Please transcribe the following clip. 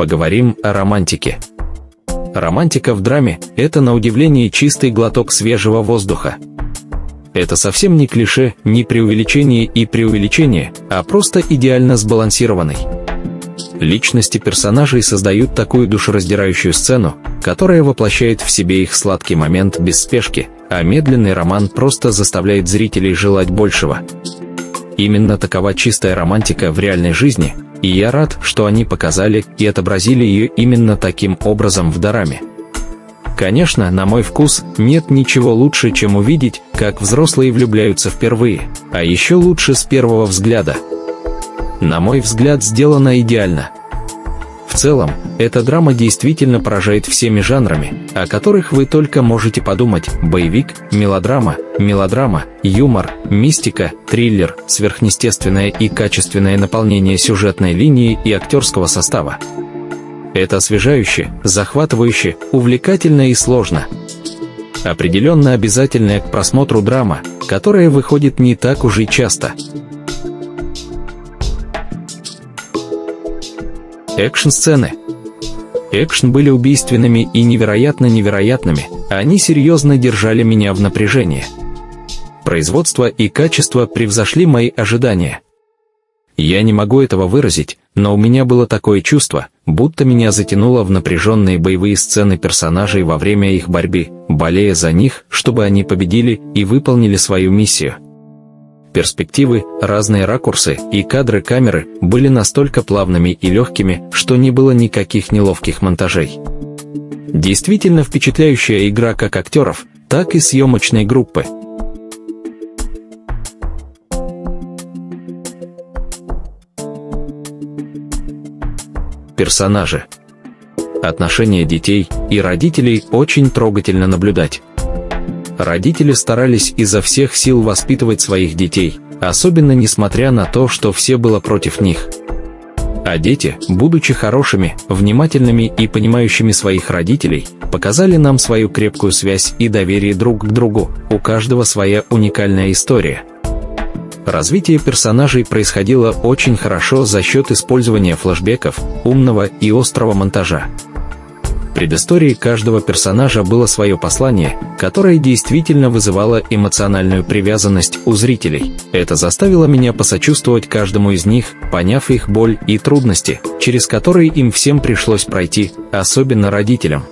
Поговорим о романтике. Романтика в драме – это на удивление чистый глоток свежего воздуха. Это совсем не клише, не преувеличение и преувеличение, а просто идеально сбалансированный. Личности персонажей создают такую душераздирающую сцену, которая воплощает в себе их сладкий момент без спешки, а медленный роман просто заставляет зрителей желать большего. Именно такова чистая романтика в реальной жизни, и я рад, что они показали и отобразили ее именно таким образом в Дораме. Конечно, на мой вкус, нет ничего лучше, чем увидеть, как взрослые влюбляются впервые, а еще лучше с первого взгляда. На мой взгляд, сделано идеально – целом, эта драма действительно поражает всеми жанрами, о которых вы только можете подумать – боевик, мелодрама, мелодрама, юмор, мистика, триллер, сверхъестественное и качественное наполнение сюжетной линии и актерского состава. Это освежающе, захватывающе, увлекательно и сложно. Определенно обязательная к просмотру драма, которая выходит не так уж и часто – Экшн-сцены. Экшн были убийственными и невероятно невероятными, а они серьезно держали меня в напряжении. Производство и качество превзошли мои ожидания. Я не могу этого выразить, но у меня было такое чувство, будто меня затянуло в напряженные боевые сцены персонажей во время их борьбы, болея за них, чтобы они победили и выполнили свою миссию перспективы, разные ракурсы и кадры камеры были настолько плавными и легкими, что не было никаких неловких монтажей. Действительно впечатляющая игра как актеров, так и съемочной группы. Персонажи. Отношения детей и родителей очень трогательно наблюдать. Родители старались изо всех сил воспитывать своих детей, особенно несмотря на то, что все было против них. А дети, будучи хорошими, внимательными и понимающими своих родителей, показали нам свою крепкую связь и доверие друг к другу, у каждого своя уникальная история. Развитие персонажей происходило очень хорошо за счет использования флэшбеков, умного и острого монтажа предыстории каждого персонажа было свое послание, которое действительно вызывало эмоциональную привязанность у зрителей. Это заставило меня посочувствовать каждому из них, поняв их боль и трудности, через которые им всем пришлось пройти, особенно родителям.